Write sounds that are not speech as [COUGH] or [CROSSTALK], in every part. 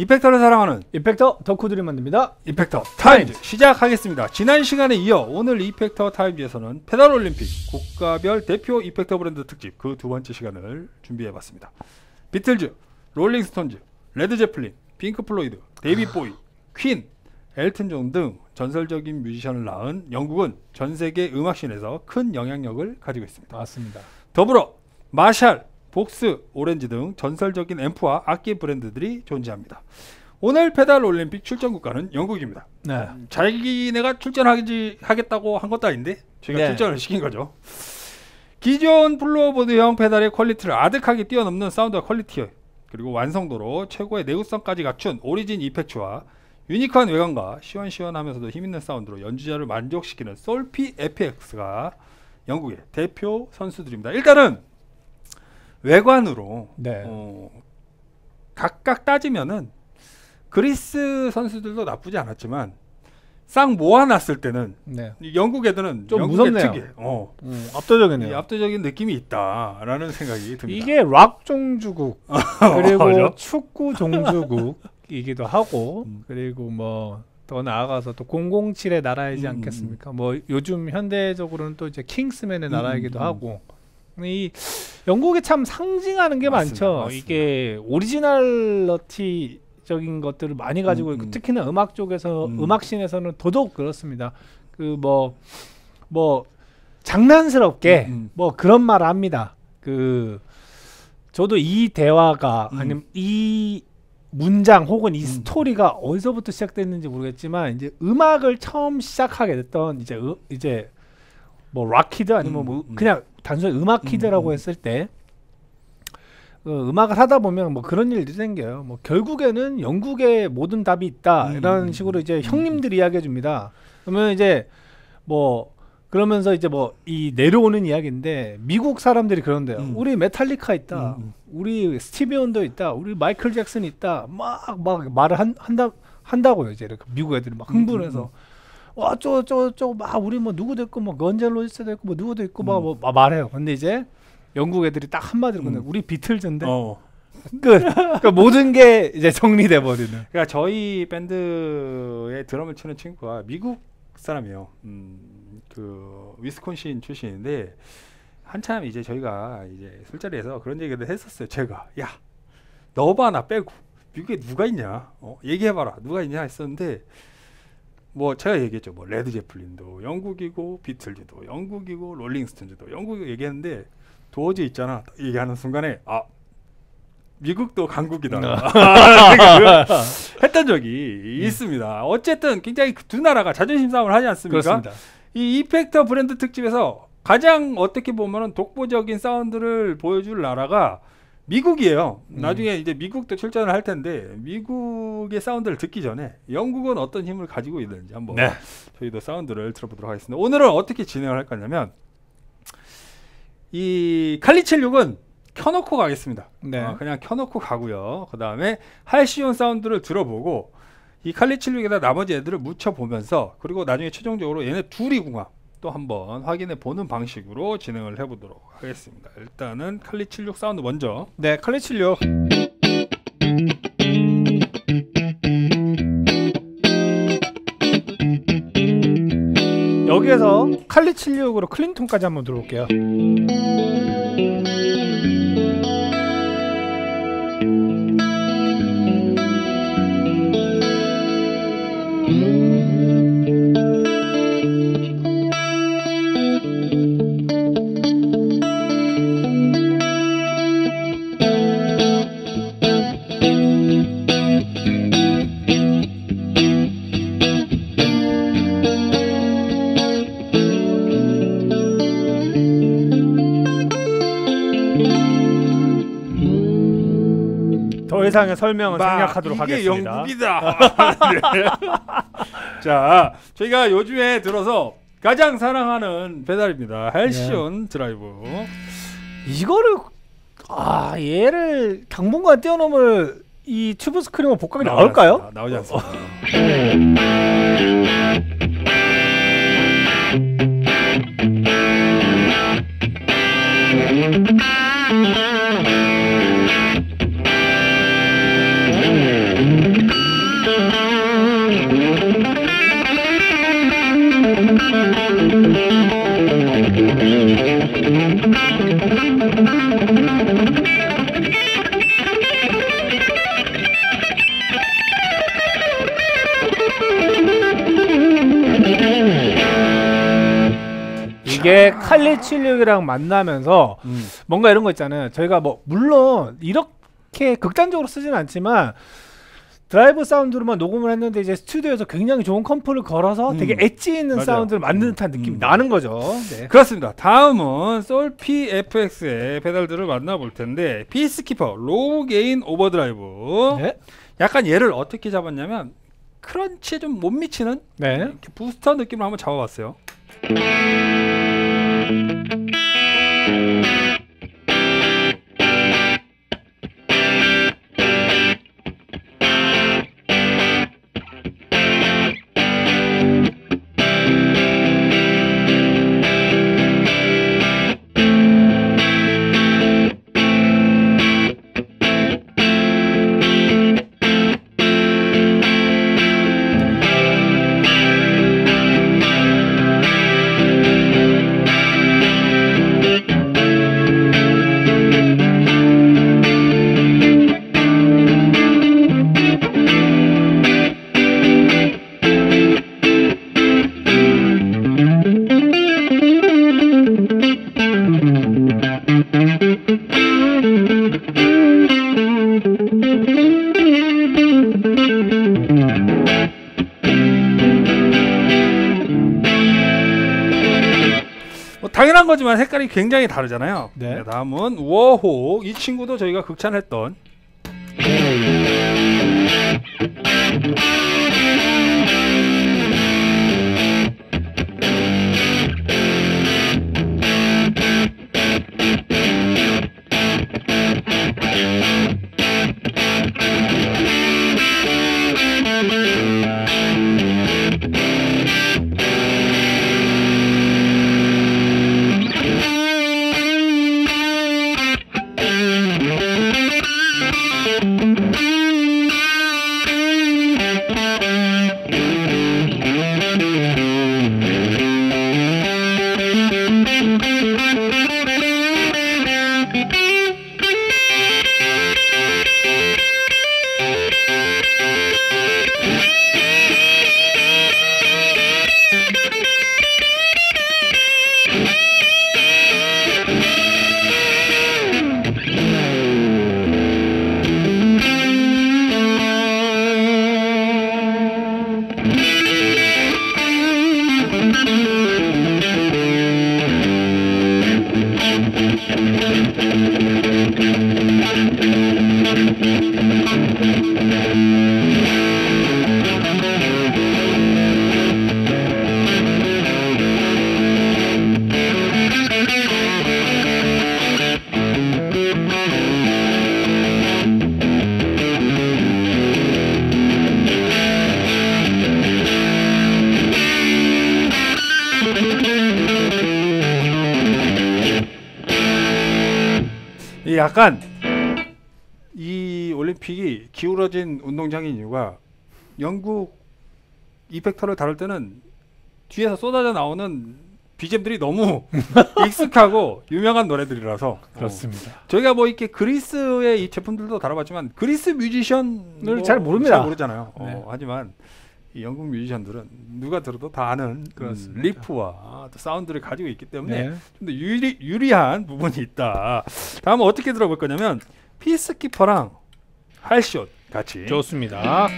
effector를 사랑하는 effector 덕후들이 만듭니다. Effector Times 시작하겠습니다. 지난 시간에 이어 오늘 Effector Times에서는 페달 올림픽 국가별 대표 effector 브랜드 특집 그 두 번째 시간을 준비해봤습니다. 비틀즈, 롤링스톤즈, 레드 제플린, 핑크 플로이드, 데이비드 보위, 퀸, 엘튼 존 등 전설적인 뮤지션을 낳은 영국은 전 세계 음악씬에서 큰 영향력을 가지고 있습니다. 맞습니다. 더불어 마샬, 복스, 오렌지 등 전설적인 앰프와 악기 브랜드들이 존재합니다. 오늘 페달 올림픽 출전 국가는 영국입니다. 네. 자기네가 출전하지 하겠다고 한 것도 아닌데 저희가 네. 출전을 시킨 거죠. 기존 floorboard형 페달의 quality를 아득하게 뛰어넘는 사운드와 quality 그리고 완성도로 최고의 내구성까지 갖춘 Origin Effects와 unique한 외관과 시원시원하면서도 힘있는 사운드로 연주자를 만족시키는 ThorpyFX가 영국의 대표 선수들입니다. 일단은 외관으로 네. 어, 각각 따지면은 그리스 선수들도 나쁘지 않았지만 싹 모아놨을 때는 네. 이 영국 애들은 좀 영국의 무섭네요. 특이, 어, 음, 이 압도적이네요. 압도적인 느낌이 있다라는 생각이 듭니다. 이게 락 종주국 [LAUGHS] 그리고 맞아. 축구 종주국이기도 하고 음. 그리고 뭐 더 나아가서 또 007의 나라이지 음, 않겠습니까? 뭐 요즘 현대적으로는 또 이제 킹스맨의 음, 나라이기도 음. 하고 이 영국이 참 상징하는 게 맞습니다, 많죠. 맞습니다. 이게 오리지널러티 적인 것들을 많이 가지고 음, 있고 음. 특히나 음악 쪽에서 음. 음. 악씬에서는 더더욱 그렇습니다. 그뭐뭐 장난스럽게 음, 뭐 그런 말을 합니다. 그 저도 이 대화가 음. 아니면 이 문장 혹은 이 음. 스토리가 어디서부터 시작됐는지 모르겠지만 이제 음악을 처음 시작하게 됐던 이제 으, 이제 뭐 rock kid 아니면 음, 뭐 음. 그냥 단순히 음악 kid라고 음, 음. 했을 때그 음악을 하다 보면 뭐 그런 일들이 생겨요. 뭐 결국에는 영국에 모든 답이 있다 음, 이런 음, 식으로 이제 음, 형님들이 이야기해 줍니다. 그러면 이제 뭐 그러면서 이제 뭐 이 내려오는 이야기인데 미국 사람들이 그런데요. 음. 우리 메탈리카 있다. 음, 음. 우리 스티비 원더 있다. 우리 마이클 잭슨 있다. 막 막 말을 한, 한다 한다고요. 이제 이렇게 미국 애들이 막 흥분해서 음, 와저저저막 우리 뭐 누구도 있고 뭐 건젤 로이스도 있고 뭐 누구도 있고 막 음. 뭐막 말해요. 근데 이제 영국 애들이 딱 한마디로 음. 우리 비틀즈인데 어. [LAUGHS] 끝. 그러니까 모든 게 이제 정리돼 버리는. 그러니까 저희 밴드의 드럼을 치는 친구가 미국 사람이에요. 음, 그 위스콘신 출신인데 한참 이제 저희가 이제 술자리에서 그런 얘기를 했었어요. 제가 야 너바 나 빼고 미국에 누가 있냐? 어, 얘기해봐라. 누가 있냐 했었는데 뭐 제가 얘기했죠. 뭐 레드 제플린도 영국이고 비틀즈도 영국이고 롤링스톤즈도 영국 얘기했는데 도저히 있잖아. 얘기하는 순간에 아 미국도 강국이다. [LAUGHS] [LAUGHS] 했던 적이 있습니다. 어쨌든 굉장히 그두 나라가 자존심 싸움을 하지 않습니까? 그렇습니다. 이 effector 브랜드 특집에서 가장 어떻게 보면은 독보적인 사운드를 보여줄 나라가 미국이에요. 음. 나중에 이제 미국도 출전을 할 텐데 미국의 사운드를 듣기 전에 영국은 어떤 힘을 가지고 있는지 한번 네. 저희도 사운드를 들어보도록 하겠습니다. 오늘은 어떻게 진행을 할 거냐면 이 칼리76은 켜놓고 가겠습니다. 네. 어, 그냥 켜놓고 가고요. 그 다음에 할시온 사운드를 들어보고 이 칼리76에다 나머지 애들을 묻혀보면서 그리고 나중에 최종적으로 얘네 둘이 궁합 또 한번 확인해 보는 방식으로 진행을 해보도록 하겠습니다. 일단은 칼리 76 사운드 먼저 네, 칼리칠요. 여기에서 칼리칠육으로 클린톤까지 한번 들어볼게요. 더 이상의 설명은 막 생략하도록 이게 하겠습니다. 영국이다. 네. [LAUGHS] 자, 저희가 요즘에 들어서 가장 사랑하는 페달입니다. Halcyon 네. 드라이브. 이거를 아 얘를 당분간 뛰어넘을 이 Tube Screamer 복각이 나올까요? 나오지 않습니다. [LAUGHS] 이게 칼리 76이랑 만나면서 음. 뭔가 이런 거 있잖아요. 저희가 뭐 물론 이렇게 극단적으로 쓰진 않지만 드라이브 사운드로만 녹음을 했는데 이제 스튜디오에서 굉장히 좋은 comp를 걸어서 음. 되게 엣지 있는 맞아요. 사운드를 만든 듯한 느낌이 음. 나는 거죠. 네. 그렇습니다. 다음은 ThorpyFX의 페달들을 만나볼 텐데 Peacekeeper low gain overdrive. 네. 약간 얘를 어떻게 잡았냐면 crunch에 좀 못 미치는 네. 부스터 느낌으로 한번 잡아봤어요. 뭐 거지만 색깔이 굉장히 다르잖아요. 네. 다음은 워혹 이 친구도 저희가 극찬했던 약간 이 올림픽이 기울어진 운동장인 이유가 영국 이펙터를 다룰 때는 뒤에서 쏟아져 나오는 BGM들이 너무 [LAUGHS] 익숙하고 유명한 노래들이라서 그렇습니다. 어, 저희가 뭐 이렇게 그리스의 이 제품들도 다뤄봤지만 그리스 뮤지션을 잘 모릅니다. 잘 모르잖아요. 어, 네. 하지만 이 영국 뮤지션들은 누가 들어도 다 아는 음, 그렇습니다. 리프와 또 사운드를 가지고 있기 때문에 네. 좀더 유리, 유리한 부분이 있다. 다음은 어떻게 들어볼 거냐면 피스키퍼랑 할숏 같이 좋습니다.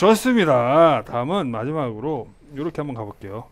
좋습니다. 다음은 마지막으로 이렇게 한번 가볼게요.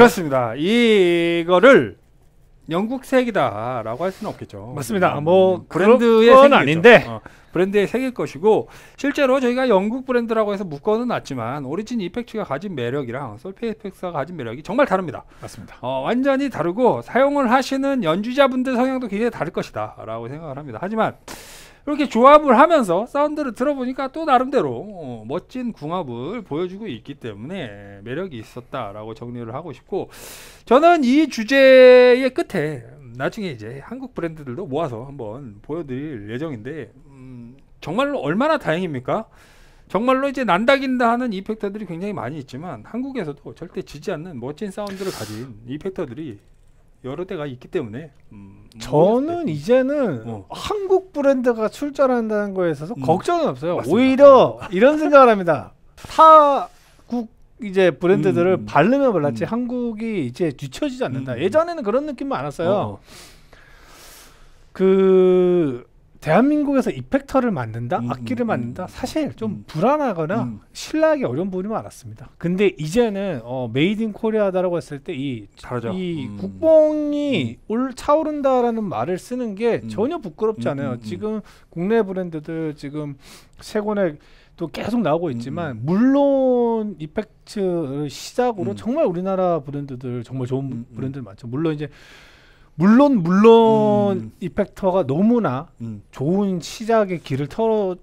그렇습니다. 이거를 영국색이다라고 할 수는 없겠죠. 맞습니다. 음, 뭐 브랜드의 색이겠죠. 아닌데. 어, 브랜드의 색일 것이고 실제로 저희가 영국 브랜드라고 해서 묶어는 놨지만 오리진 이펙트가 가진 매력이랑 솔피 에펙스가 가진 매력이 정말 다릅니다. 맞습니다. 어, 완전히 다르고 사용을 하시는 연주자분들 성향도 굉장히 다를 것이다라고 생각을 합니다. 하지만 이렇게 조합을 하면서 사운드를 들어보니까 또 나름대로 어, 멋진 궁합을 보여주고 있기 때문에 매력이 있었다라고 정리를 하고 싶고 저는 이 주제의 끝에 나중에 이제 한국 브랜드들도 모아서 한번 보여드릴 예정인데 음, 정말로 얼마나 다행입니까? 정말로 이제 난다긴다 하는 이펙터들이 굉장히 많이 있지만 한국에서도 절대 지지 않는 멋진 사운드를 가진 이펙터들이 여러 대가 있기 때문에 음, 저는 뭐 이제는 어. 한국 브랜드가 출전한다는 거에 있어서 음. 걱정은 없어요. 맞습니다. 오히려 이런 생각을 합니다. 타국 이제 브랜드들을 음. 바르면 발랐지 음. 한국이 이제 뒤처지지 않는다. 음. 예전에는 그런 느낌 많았어요. 어, 어. 그 대한민국에서 effector를 만든다, 음, 악기를 음, 만든다. 음. 사실 좀 음. 불안하거나 음. 신뢰하기 어려운 부분이 많았습니다. 근데 이제는 어, made in Korea다라고 했을 때이 음. 국뽕이 올 차오른다라는 말을 쓰는 게 음. 전혀 부끄럽지 음, 않아요. 지금 국내 브랜드들 지금 세권에 또 계속 나오고 있지만 음. 물론 이펙트 시작으로 음. 정말 우리나라 브랜드들 정말 좋은. 브랜드들 많죠. 물론 이제 물론 물론 음. 이펙터가 너무나 음. 좋은 시작의 길을 털어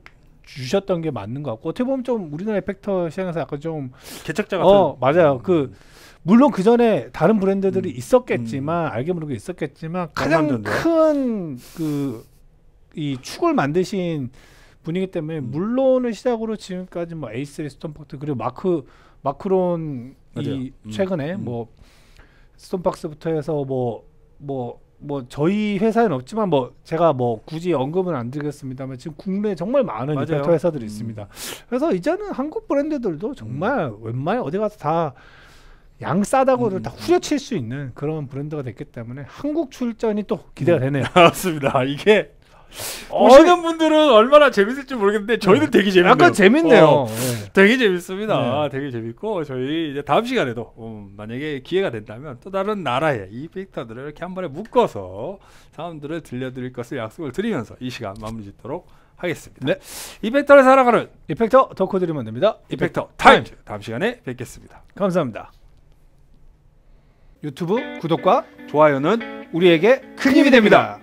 주셨던 게 맞는 것 같고 어떻게 보면 좀 우리나라 이펙터 시장에서 약간 좀 개척자 같은 어 맞아요 음. 그 물론 그 전에 다른 브랜드들이 음. 있었겠지만 알게 모르게 있었겠지만 가장? 큰 그 이 축을 만드신 분이기 때문에 음. 물론을 시작으로 지금까지 뭐 에이스 스톤박스 그리고 마크 마크론. 이 음. 최근에 음. 뭐 스톤박스부터 해서 뭐 뭐 뭐 저희 회사에는 없지만 뭐 제가 뭐 굳이 언급은 안 드리겠습니다만 지금 국내에 정말 많은. effector 회사들이 음. 있습니다. 그래서 이제는 한국 브랜드들도 정말 웬만해 어디 가서 다 양 싸대기를 음. 다 후려칠 수 있는 그런 브랜드가 됐기 때문에 한국 출전이 또 기대가 음. 되네요. [LAUGHS] 맞습니다. 이게 어, 보시는 분들은 얼마나 재밌을지 모르겠는데 저희는 되게 재밌네요. 약간 재밌네요. 어, 네. 되게 재밌습니다. 네. 되게 재밌고 저희 이제 다음 시간에도 음, 만약에 기회가 된다면 또 다른 나라의 이펙터들을 이렇게 한 번에 묶어서 사운드를 들려드릴 것을 약속을 드리면서 이 시간 마무리 짓도록 하겠습니다. 네. 이펙터를 사랑하는 이펙터 덕후 드리면 됩니다. 이펙터 타임즈 다음 시간에 뵙겠습니다. 감사합니다. 유튜브 구독과 좋아요는 우리에게 큰 힘이 됩니다.